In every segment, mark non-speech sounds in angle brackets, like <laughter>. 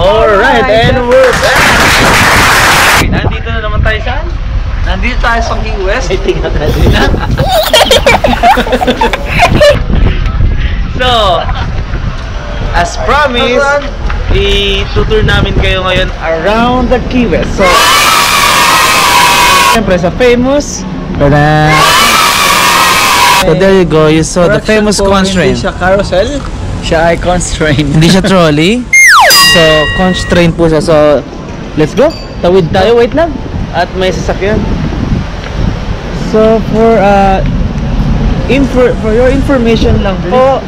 Alright, and we're back! Nandito na naman tayo saan? Nandito tayo sa Key West. Ay, tingnan natin na. <laughs> so, as promised, i-tutor namin kayo ngayon around the Key West. So, Siyempre sa famous. Tada! So there you go, you saw the famous constraint. Hindi siya carousel. Siya ay constraint. Hindi siya trolley. <laughs> So, constraint po siya. So, let's go. Tawid tayo. Wait lang. At may sasakyan. So, for uh, info, for your information lang po,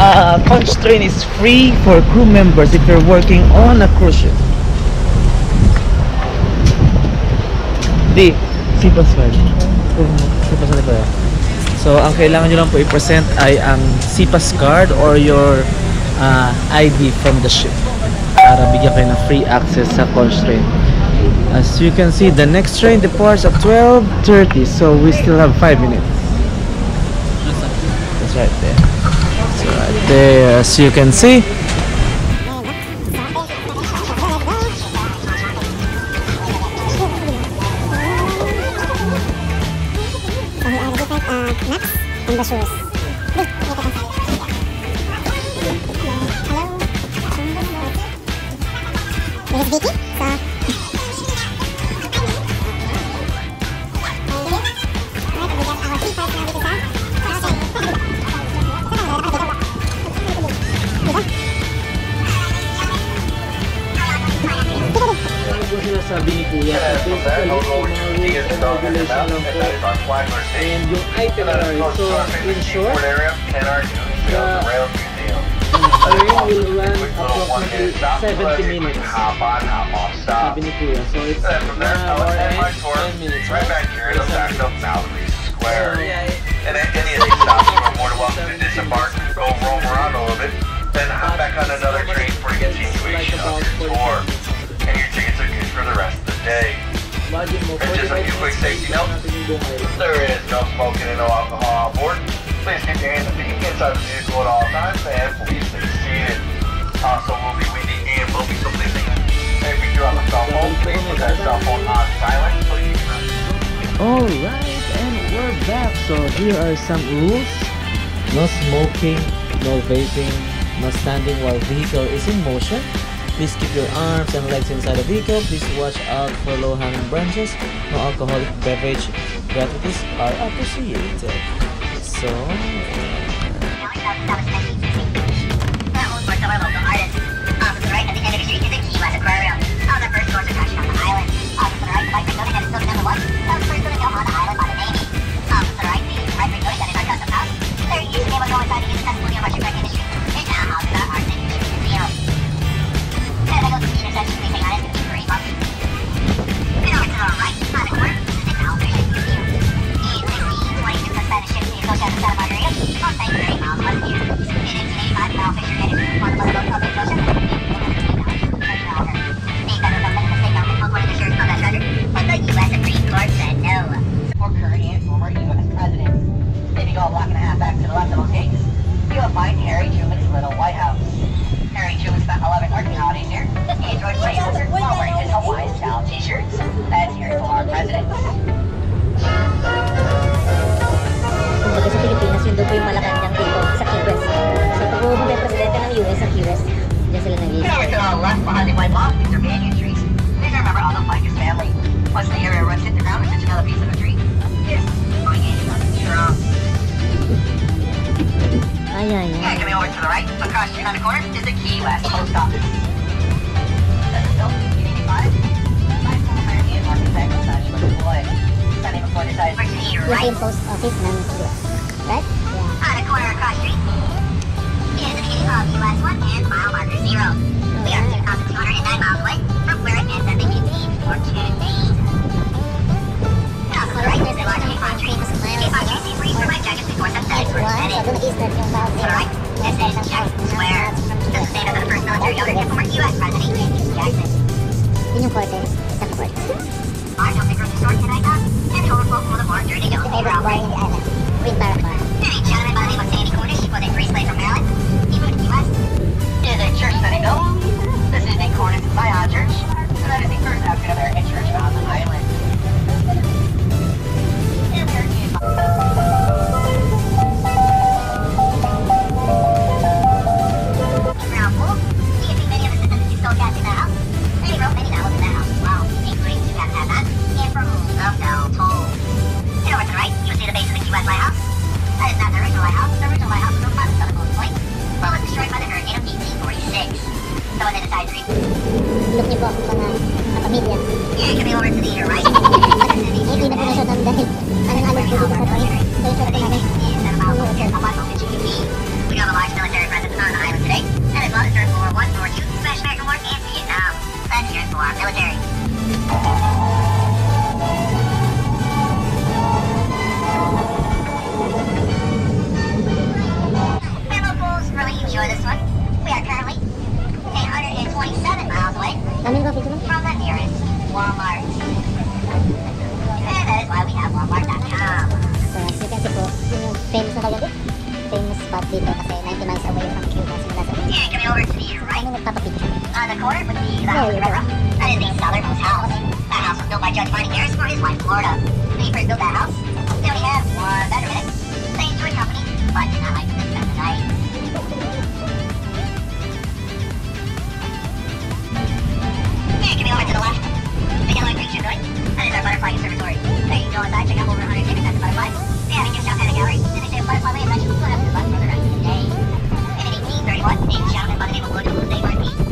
uh, constraint is free for crew members if you're working on a cruise ship. Di, sipas pa. Sipas na ko So, ang kailangan nyo lang po i-present ay ang SIPAS card or your uh, ID from the ship para bigyan kayo ng free access sa constraint. As you can see, the next train departs at 12.30 so we still have 5 minutes. That's right there. So right there, as you can see. And regulation lang po. So, in short, the approximately 70 minutes. Sabi ni Kuya. So, it's Then from one hour would end my and tour 10 minutes. right back here in the Square. And at any of these stops, you are more than welcome to disembark, go roam around a little bit, then hop back on another train for a continuation of your tour. And your tickets are good for the rest day. And just a 45 few quick safety island. There is no smoking and no alcohol on board. Please keep your hands and feet inside the vehicle at all times and please stay seated. Also, we'll be windy and we'll be think if you do have a cell phone, please put that cell phone on silent Alright, and we're back. So here are some rules. No smoking, no vaping, no standing while vehicle is in motion. Please keep your arms and legs inside the vehicle. Please watch out for low-hanging branches. No alcoholic beverage gratuities are appreciated. So, Ay, ay, coming over to the right, across street on the corner, is the Key West Post Office. That's a building, Unity 5. By former American architect Sonny McCoy. Sonny McCoy decided to see Ito right yung post office ng US. Right? Yeah. on the corner across street. Is the beginning of US 1 and mile marker 0. We are 2,209 miles away from where it ends at the contain for two also right, there's a large K5 tree. K5 tree seems reached for my jacket before sunset. X1, so doon eastern yung Mount To the right, this is is where the state of the first military order to U.S. President tonight, and for the in the island. Green gentleman by the name of Sandy Cornish was a free slave from Maryland. He moved church. This is Cornish Zion Church, and that is the first African American. someone at. Look niyo po ako mga kapamilya. Yeah, coming over to the year, right? We a large military presence on the island today, and as well for World War II, Smash War, and Vietnam. That's here for our military. sort built house. They only have one bedroom in it. They company, but did not like to spend the night. Yeah, over to the left. That is our butterfly conservatory. You can go inside, check out over 100 different types of butterflies. Have a shop and a gallery. Butterfly for. In 1831, a gentleman by the name of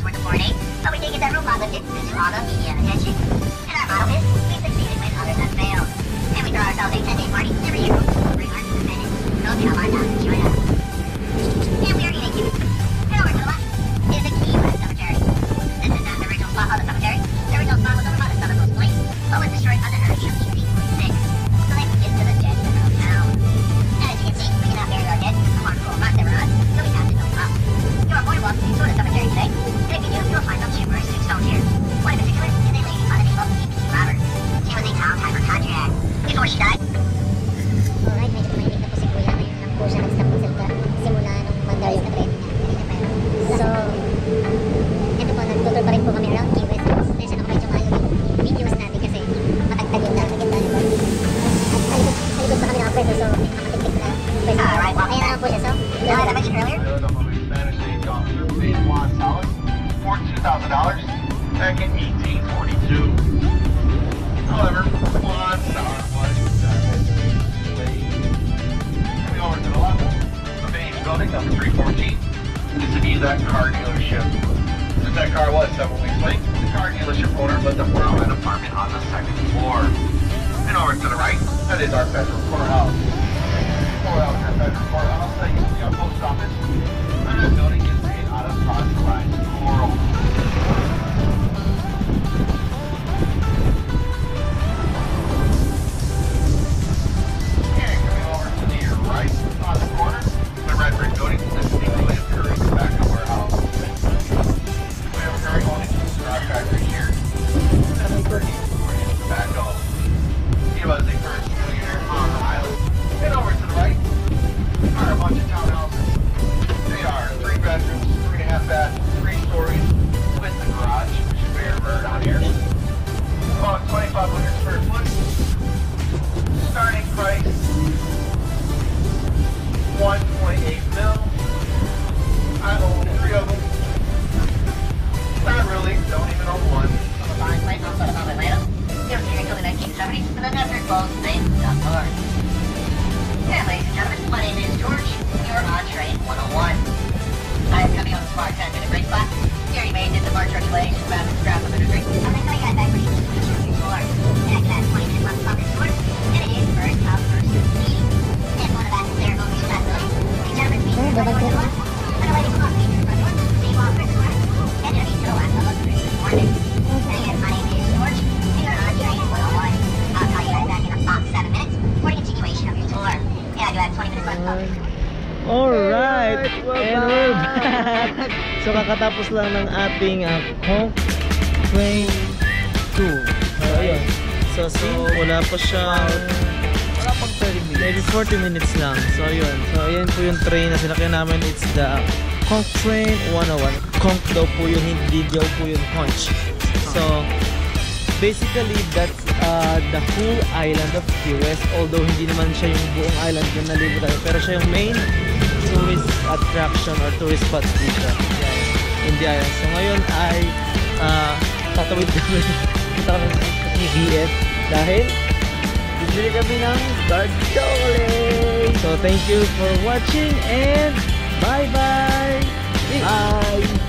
password to 4 but we think it's that robot lifted due to all the media attention. And our motto is, we succeeded when others have failed. And we throw ourselves a 10-day party every year. Bring our independence. So if you don't join us. The car dealership owner them borrow an apartment on the second floor. And over to the right, that is our federal courthouse. Courthouse, our federal courthouse, that used to be our post office. And that building is made out of coral. So kakatapos lang ng ating uh, Honk Train 2. So ayun. So wala pa siyang Wala pang 30 minutes. maybe 40 minutes lang. So ayun. So ayun po yung train na sinakyan namin. It's the Conch Train 101. Conch daw po yun, hindi daw po yun Conch. So basically that's uh, the whole island of Key West. Although hindi naman siya yung buong island na nalibutan. Pero siya yung main tourist attraction or tourist spot dito in island. So ngayon ay uh, tatawid kami punta kami sa TVS dahil bibili kami ng dark chocolate. So thank you for watching and bye bye! Bye!